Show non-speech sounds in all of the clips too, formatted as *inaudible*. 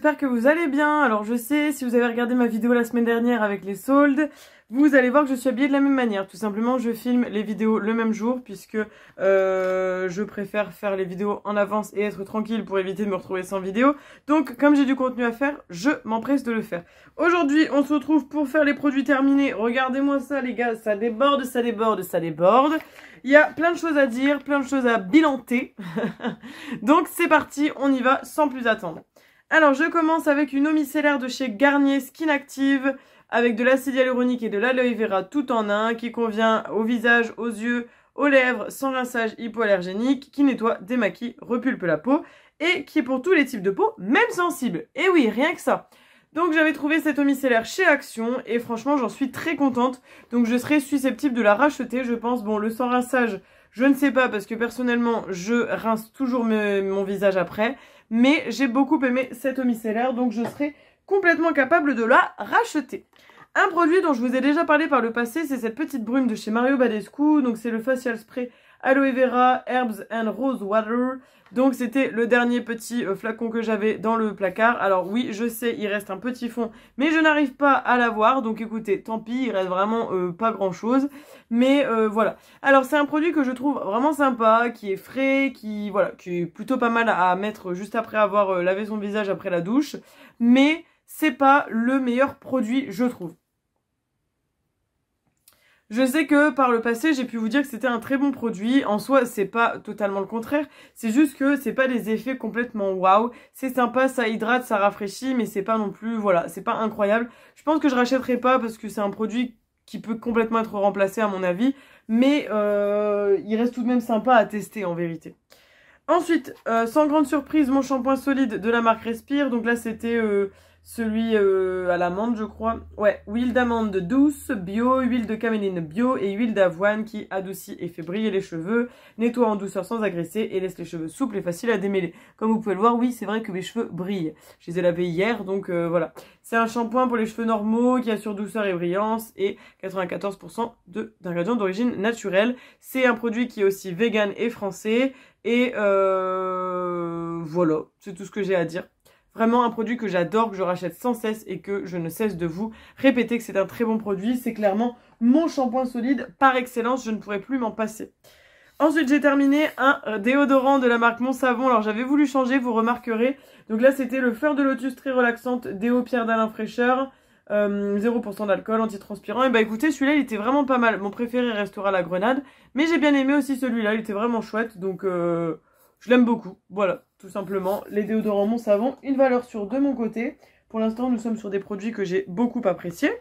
J'espère que vous allez bien. Alors je sais, si vous avez regardé ma vidéo la semaine dernière avec les soldes, vous allez voir que je suis habillée de la même manière. Tout simplement, je filme les vidéos le même jour puisque euh, je préfère faire les vidéos en avance et être tranquille pour éviter de me retrouver sans vidéo. Donc, comme j'ai du contenu à faire, je m'empresse de le faire. Aujourd'hui, on se retrouve pour faire les produits terminés. Regardez-moi ça les gars, ça déborde, ça déborde, ça déborde. Il y a plein de choses à dire, plein de choses à bilanter. *laughs* Donc c'est parti, on y va sans plus attendre. Alors je commence avec une eau de chez Garnier Skin Active avec de l'acide hyaluronique et de l'aloe vera tout en un qui convient au visage, aux yeux, aux lèvres sans rinçage hypoallergénique, qui nettoie, démaquille, repulpe la peau et qui est pour tous les types de peau, même sensibles. Et oui, rien que ça. Donc j'avais trouvé cette eau chez Action et franchement j'en suis très contente. Donc je serais susceptible de la racheter je pense. Bon le sans rinçage je ne sais pas parce que personnellement je rince toujours mon visage après. Mais j'ai beaucoup aimé cette eau micellaire donc je serais complètement capable de la racheter. Un produit dont je vous ai déjà parlé par le passé, c'est cette petite brume de chez Mario Badescu. Donc c'est le facial spray aloe vera, herbs and rose water. Donc c'était le dernier petit euh, flacon que j'avais dans le placard. Alors oui, je sais, il reste un petit fond, mais je n'arrive pas à l'avoir. Donc écoutez, tant pis, il reste vraiment euh, pas grand chose. Mais euh, voilà. Alors c'est un produit que je trouve vraiment sympa, qui est frais, qui voilà, qui est plutôt pas mal à mettre juste après avoir lavé son visage après la douche. Mais c'est pas le meilleur produit, je trouve. Je sais que par le passé, j'ai pu vous dire que c'était un très bon produit. En soi, c'est pas totalement le contraire. C'est juste que c'est pas des effets complètement waouh. C'est sympa, ça hydrate, ça rafraîchit, mais c'est pas non plus, voilà, c'est pas incroyable. Je pense que je rachèterai pas parce que c'est un produit qui peut complètement être remplacé à mon avis. Mais euh, il reste tout de même sympa à tester en vérité. Ensuite, euh, sans grande surprise, mon shampoing solide de la marque Respire. Donc là, c'était... Euh, celui euh, à l'amande, je crois. Ouais, huile d'amande douce, bio, huile de caméline bio et huile d'avoine qui adoucit et fait briller les cheveux, nettoie en douceur sans agresser et laisse les cheveux souples et faciles à démêler. Comme vous pouvez le voir, oui, c'est vrai que mes cheveux brillent. Je les ai lavés hier, donc euh, voilà. C'est un shampoing pour les cheveux normaux qui assure douceur et brillance et 94% d'ingrédients d'origine naturelle. C'est un produit qui est aussi vegan et français. Et euh, voilà, c'est tout ce que j'ai à dire. Vraiment un produit que j'adore, que je rachète sans cesse et que je ne cesse de vous répéter que c'est un très bon produit. C'est clairement mon shampoing solide par excellence, je ne pourrais plus m'en passer. Ensuite, j'ai terminé un euh, déodorant de la marque Mon Savon. Alors, j'avais voulu changer, vous remarquerez. Donc là, c'était le Fleur de Lotus très relaxante déo Pierre d'Alain Fraîcheur. 0% euh, d'alcool, antitranspirant. Et bah écoutez, celui-là, il était vraiment pas mal. Mon préféré restera la grenade. Mais j'ai bien aimé aussi celui-là, il était vraiment chouette. Donc, euh, je l'aime beaucoup. Voilà, tout simplement. Les déodorants Mon Savon, une valeur sûre de mon côté. Pour l'instant, nous sommes sur des produits que j'ai beaucoup appréciés.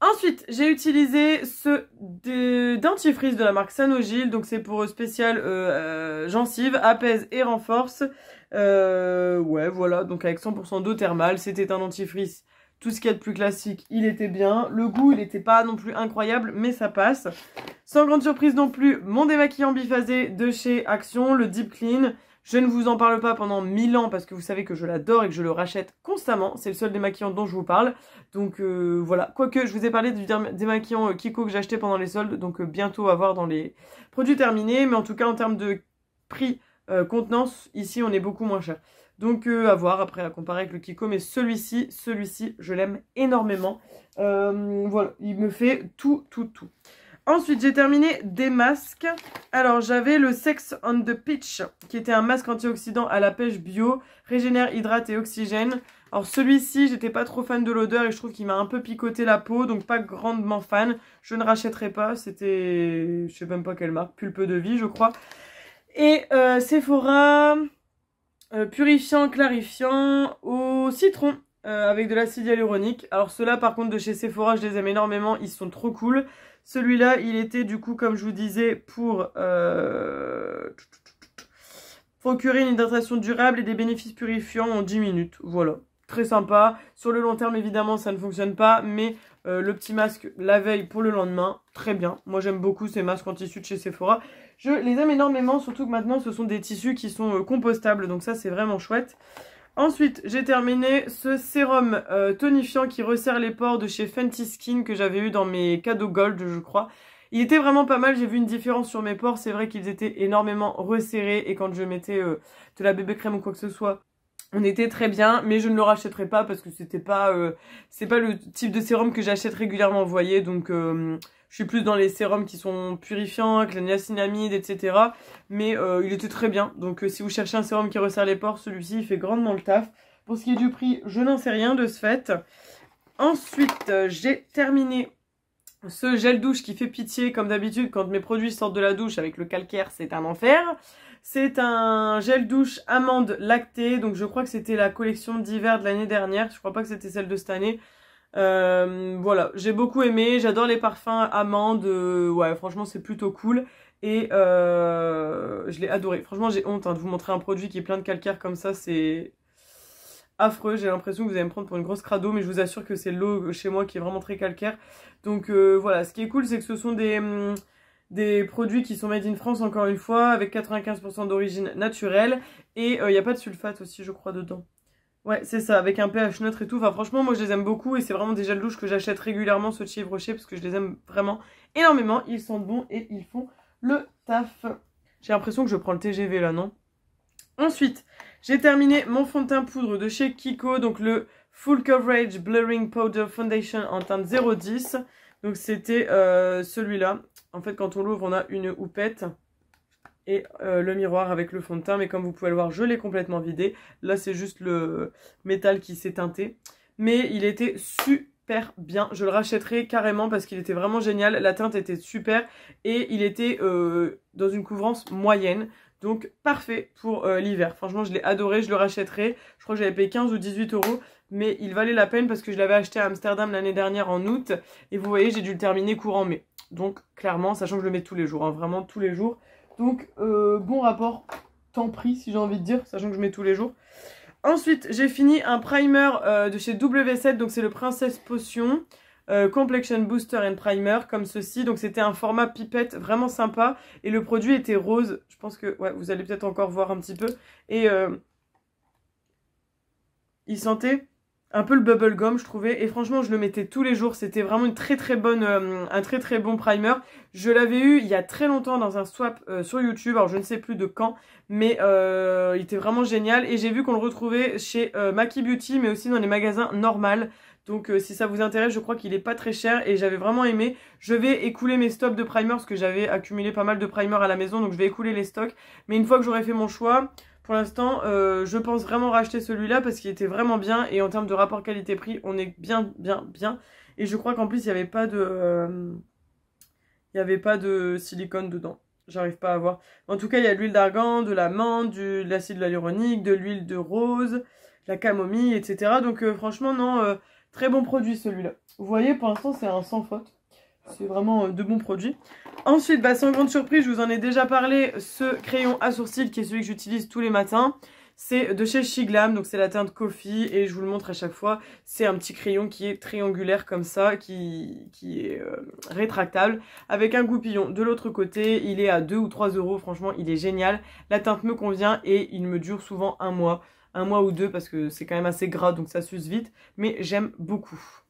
Ensuite, j'ai utilisé ce dentifrice de la marque Sanogil. Donc, c'est pour spécial euh, euh, gencive, apaise et renforce. Euh, ouais, voilà. Donc, avec 100% d'eau thermale. C'était un dentifrice tout ce qu'il y a de plus classique, il était bien. Le goût, il n'était pas non plus incroyable, mais ça passe. Sans grande surprise non plus, mon démaquillant biphasé de chez Action, le Deep Clean. Je ne vous en parle pas pendant 1000 ans parce que vous savez que je l'adore et que je le rachète constamment. C'est le seul démaquillant dont je vous parle. Donc euh, voilà. Quoique, je vous ai parlé du démaquillant euh, Kiko que j'ai acheté pendant les soldes. Donc euh, bientôt à voir dans les produits terminés. Mais en tout cas, en termes de prix, contenance, ici, on est beaucoup moins cher. Donc à voir après à comparer avec le Kiko. Mais celui-ci, celui-ci, je l'aime énormément. Voilà, il me fait tout, tout, tout. Ensuite, j'ai terminé des masques. Alors, j'avais le Sex on the Pitch, qui était un masque antioxydant à la pêche bio, régénère, hydrate et oxygène. Alors, celui-ci, j'étais pas trop fan de l'odeur et je trouve qu'il m'a un peu picoté la peau, donc pas grandement fan. Je ne rachèterai pas, c'était, je sais même pas quelle marque, Pulpe de vie, je crois. Et euh, Sephora, euh, purifiant, clarifiant au citron euh, avec de l'acide hyaluronique. Alors ceux-là par contre de chez Sephora je les aime énormément, ils sont trop cool. Celui-là il était du coup comme je vous disais pour euh, procurer une hydratation durable et des bénéfices purifiants en 10 minutes. Voilà, très sympa. Sur le long terme évidemment ça ne fonctionne pas mais le petit masque la veille pour le lendemain, très bien. Moi j'aime beaucoup ces masques en tissu de chez Sephora. Je les aime énormément, surtout que maintenant ce sont des tissus qui sont euh, compostables, donc ça c'est vraiment chouette. Ensuite, j'ai terminé ce sérum euh, tonifiant qui resserre les pores de chez Fenty Skin que j'avais eu dans mes cadeaux gold, je crois. Il était vraiment pas mal, j'ai vu une différence sur mes pores, c'est vrai qu'ils étaient énormément resserrés et quand je mettais euh, de la bébé crème ou quoi que ce soit, on était très bien, mais je ne le rachèterai pas parce que c'était pas, euh, c'est pas le type de sérum que j'achète régulièrement, vous voyez. Donc, euh, je suis plus dans les sérums qui sont purifiants, avec la niacinamide, etc. Mais euh, il était très bien. Donc, si vous cherchez un sérum qui resserre les pores, celui-ci, fait grandement le taf. Pour ce qui est du prix, je n'en sais rien de ce fait. Ensuite, j'ai terminé ce gel douche qui fait pitié, comme d'habitude, quand mes produits sortent de la douche avec le calcaire, c'est un enfer. C'est un gel douche amande lactée. Donc je crois que c'était la collection d'hiver de l'année dernière. Je crois pas que c'était celle de cette année. Euh, voilà, j'ai beaucoup aimé. J'adore les parfums amandes. Euh, ouais, franchement, c'est plutôt cool. Et euh, je l'ai adoré. Franchement, j'ai honte hein, de vous montrer un produit qui est plein de calcaire comme ça. C'est affreux. J'ai l'impression que vous allez me prendre pour une grosse crado. Mais je vous assure que c'est l'eau chez moi qui est vraiment très calcaire. Donc voilà, ce qui est cool, c'est que ce sont des... Hum, des produits qui sont made in France encore une fois avec 95% d'origine naturelle et il n'y a pas de sulfate aussi je crois dedans. Ouais c'est ça avec un pH neutre et tout. Enfin franchement moi je les aime beaucoup et c'est vraiment des gels douche que j'achète régulièrement ce Chiv Rocher parce que je les aime vraiment énormément. Ils sont bons et ils font le taf. J'ai l'impression que je prends le TGV là non? Ensuite j'ai terminé mon fond de teint poudre de chez Kiko donc le Full Coverage Blurring Powder Foundation en teinte 010. Donc c'était euh, celui-là. En fait, quand on l'ouvre, on a une houppette et euh, le miroir avec le fond de teint. Mais comme vous pouvez le voir, je l'ai complètement vidé. Là, c'est juste le métal qui s'est teinté. Mais il était super bien. Je le rachèterai carrément parce qu'il était vraiment génial. La teinte était super et il était euh, dans une couvrance moyenne. Donc parfait pour l'hiver. Franchement, je l'ai adoré, je le rachèterai. Je crois que j'avais payé 15 ou 18 euros mais il valait la peine parce que je l'avais acheté à Amsterdam l'année dernière en août, et vous voyez, j'ai dû le terminer courant mai. Donc, clairement, sachant que je le mets tous les jours, hein, vraiment tous les jours. Donc, euh, bon rapport temps-prix, si j'ai envie de dire, sachant que je mets tous les jours. Ensuite, j'ai fini un primer euh, de chez W7, donc c'est le Princess Potion. Euh, Complexion Booster and Primer comme ceci. Donc c'était un format pipette vraiment sympa. Et le produit était rose. Je pense que ouais, vous allez peut-être encore voir un petit peu. Et il sentait un peu le bubble gum je trouvais. Et franchement je le mettais tous les jours. C'était vraiment une très très bonne euh, un très très bon primer. Je l'avais eu il y a très longtemps dans un swap euh, sur youtube. Alors je ne sais plus de quand mais euh, il était vraiment génial. Et j'ai vu qu'on le retrouvait chez Maki Beauty mais aussi dans les magasins normal donc si ça vous intéresse je crois qu'il est pas très cher. Et j'avais vraiment aimé. Je vais écouler mes stocks de primer parce que j'avais accumulé pas mal de primer à la maison. Donc je vais écouler les stocks. Mais une fois que j'aurai fait mon choix pour l'instant, euh, je pense vraiment racheter celui-là parce qu'il était vraiment bien. Et en termes de rapport qualité-prix, on est bien, bien, bien. Et je crois qu'en plus, il n'y avait pas de... Euh, il n'y avait pas de silicone dedans. J'arrive pas à voir. En tout cas, il y a de l'huile d'argan, de la menthe, de l'acide hyaluronique, de l'huile de rose, la camomille, etc. Donc euh, franchement, non, très bon produit celui-là. Vous voyez, pour l'instant, c'est un sans faute. C'est vraiment de bons produits. Ensuite, bah, sans grande surprise, je vous en ai déjà parlé, ce crayon à sourcils qui est celui que j'utilise tous les matins. C'est de chez Shiglam, donc c'est la teinte Coffee et je vous le montre à chaque fois. C'est un petit crayon qui est triangulaire comme ça, qui, qui est euh, rétractable, avec un goupillon de l'autre côté. Il est à 2 ou 3 euros, franchement il est génial. La teinte me convient et il me dure souvent un mois, un mois ou deux parce que c'est quand même assez gras donc ça s'use vite. Mais j'aime beaucoup.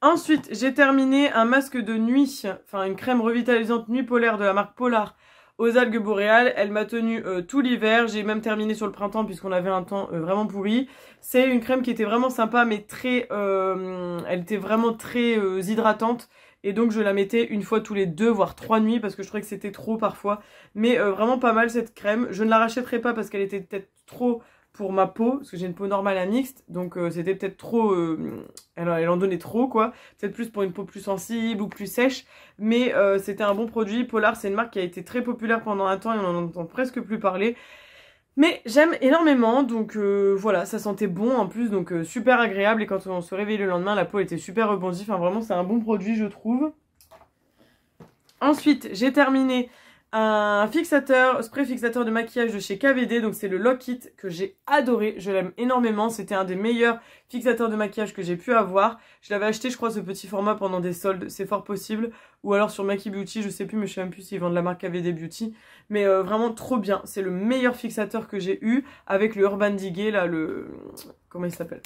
Ensuite, j'ai terminé un masque de nuit, enfin une crème revitalisante nuit polaire de la marque Polar aux algues boréales. Elle m'a tenu euh, tout l'hiver. J'ai même terminé sur le printemps puisqu'on avait un temps euh, vraiment pourri. C'est une crème qui était vraiment sympa mais très... Euh, elle était vraiment très hydratante. Et donc je la mettais une fois tous les deux, voire trois nuits parce que je trouvais que c'était trop parfois. Mais vraiment pas mal cette crème. Je ne la rachèterai pas parce qu'elle était peut-être trop pour ma peau, parce que j'ai une peau normale à mixte, donc euh, c'était peut-être trop, euh, elle, en donnait trop quoi, peut-être plus pour une peau plus sensible ou plus sèche, mais euh, c'était un bon produit, Polar c'est une marque qui a été très populaire pendant un temps et on en entend presque plus parler, mais j'aime énormément, donc voilà, ça sentait bon en plus, donc super agréable, et quand on se réveille le lendemain, la peau était super rebondie, enfin vraiment c'est un bon produit je trouve. Ensuite, j'ai terminé un fixateur, spray fixateur de maquillage de chez KVD, donc c'est le Lock que j'ai adoré, je l'aime énormément, c'était un des meilleurs fixateurs de maquillage que j'ai pu avoir. Je l'avais acheté je crois ce petit format pendant des soldes, c'est fort possible, ou alors sur Maki Beauty, je sais plus mais je sais même plus s'ils vendent la marque KVD Beauty, mais euh, vraiment trop bien, c'est le meilleur fixateur que j'ai eu avec le Urban Decay là, le... comment il s'appelle?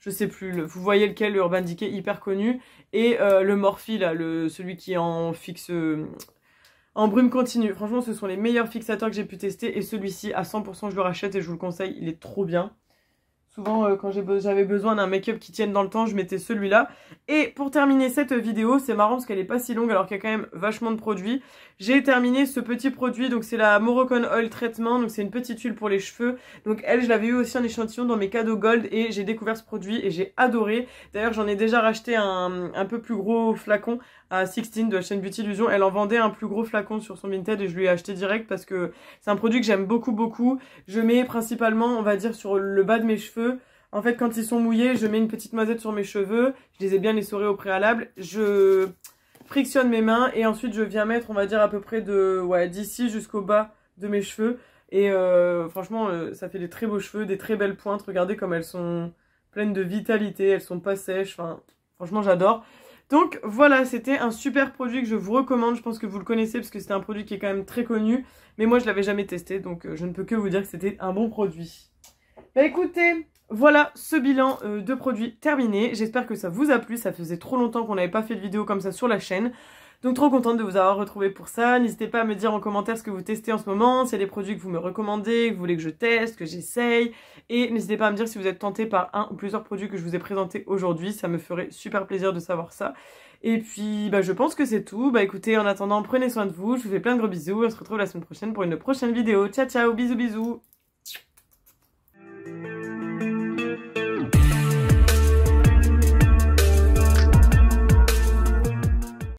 Je sais plus, le... vous voyez lequel, le Urban Decay hyper connu, et euh, le Morphe là, celui qui en fixe, en brume continue. Franchement, ce sont les meilleurs fixateurs que j'ai pu tester et celui-ci, à 100%, je le rachète et je vous le conseille, il est trop bien. Souvent, euh, quand j'avais besoin d'un make-up qui tienne dans le temps, je mettais celui-là. Et pour terminer cette vidéo, c'est marrant parce qu'elle est pas si longue alors qu'il y a quand même vachement de produits. J'ai terminé ce petit produit, donc c'est la Moroccan Oil Treatment, donc c'est une petite huile pour les cheveux. Donc elle, je l'avais eu aussi en échantillon dans mes cadeaux gold et j'ai découvert ce produit et j'ai adoré. D'ailleurs, j'en ai déjà racheté un, un peu plus gros flacon à 16 de la chaîne Beauty Illusion. Elle en vendait un plus gros flacon sur son Vinted et je lui ai acheté direct parce que c'est un produit que j'aime beaucoup beaucoup. Je mets principalement, on va dire, sur le bas de mes cheveux. En fait, quand ils sont mouillés, je mets une petite noisette sur mes cheveux. Je les ai bien essorés au préalable. Je frictionne mes mains et ensuite je viens mettre, on va dire, à peu près de ouais, d'ici jusqu'au bas de mes cheveux. Et euh, franchement, euh, ça fait des très beaux cheveux, des très belles pointes. Regardez comme elles sont pleines de vitalité, elles sont pas sèches. Enfin, franchement, j'adore. Donc voilà, c'était un super produit que je vous recommande. Je pense que vous le connaissez parce que c'était un produit qui est quand même très connu. Mais moi, je l'avais jamais testé, donc euh, je ne peux que vous dire que c'était un bon produit. Bah écoutez, voilà ce bilan euh, de produits terminé. J'espère que ça vous a plu. Ça faisait trop longtemps qu'on n'avait pas fait de vidéo comme ça sur la chaîne. Donc trop contente de vous avoir retrouvé pour ça. N'hésitez pas à me dire en commentaire ce que vous testez en ce moment, s'il y a des produits que vous me recommandez, que vous voulez que je teste, que j'essaye. Et n'hésitez pas à me dire si vous êtes tenté par un ou plusieurs produits que je vous ai présentés aujourd'hui. Ça me ferait super plaisir de savoir ça. Et puis, bah, je pense que c'est tout. Bah, écoutez, en attendant, prenez soin de vous. Je vous fais plein de gros bisous. On se retrouve la semaine prochaine pour une prochaine vidéo. Ciao, ciao, bisous, bisous.